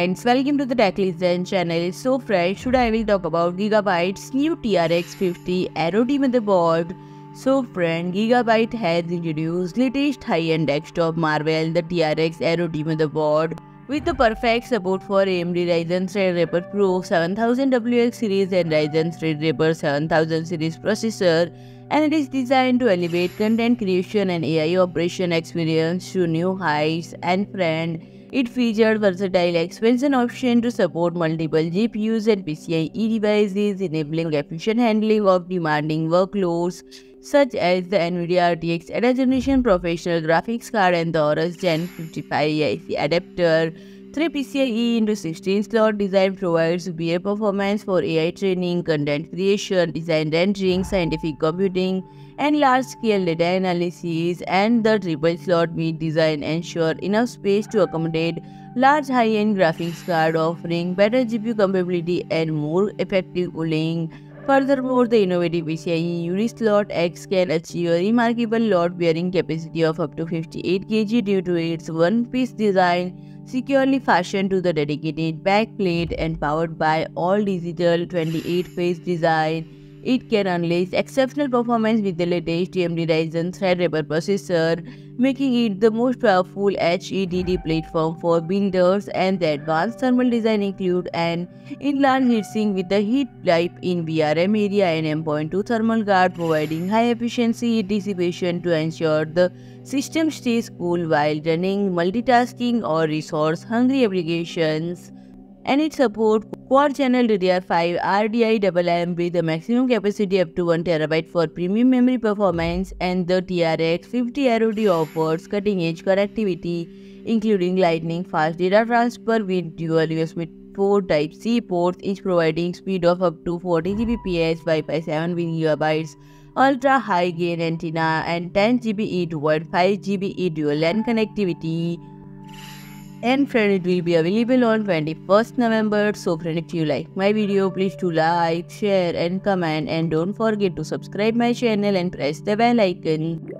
Friends, welcome to the Tech Listen channel. So friends, today I will talk about Gigabyte's new TRX 50 Aero D motherboard. So friend, Gigabyte has introduced latest high-end desktop marvel, the TRX Aero D motherboard. With the perfect support for AMD Ryzen Threadripper Pro 7000WX series and Ryzen Threadripper 7000 series processor, and it is designed to elevate content creation and AI operation experience to new heights. And friend, it featured versatile expansion option to support multiple GPUs and PCIe devices, enabling efficient handling of demanding workloads such as the NVIDIA RTX Ada Generation Professional Graphics Card and the Aorus Gen 55 AIC adapter. 3 PCIe into 16 slot design provides superior performance for AI training, content creation, design rendering, scientific computing, and large-scale data analysis. And the triple slot mid design ensure enough space to accommodate large high-end graphics card offering better GPU compatibility and more effective cooling. Furthermore, the innovative PCIe UD Slot X can achieve a remarkable load bearing capacity of up to 58 kg due to its one-piece design securely fastened to the dedicated backplate and powered by all-digital 28-phase design. It can unleash exceptional performance with the latest AMD Ryzen Threadripper processor, making it the most powerful HEDT platform for builders and the advanced thermal design include an inline heatsink with a heat pipe in VRM area and M.2 thermal guard providing high efficiency heat dissipation to ensure the system stays cool while running multitasking or resource hungry applications and it supports quad-channel DDR5 RDIMM with a maximum capacity up to 1TB for premium memory performance and the TRX 50 Aero D offers cutting-edge connectivity including lightning fast data transfer with dual USB 4 Type-C ports each providing speed of up to 40 Gbps, Wi-Fi 7 with GB, ultra high gain antenna and 10 GBE to 5 GBE dual LAN connectivity and friend it will be available on 21st November. So friend if you like my video please do like share and comment. And don't forget to subscribe my channel and press the bell icon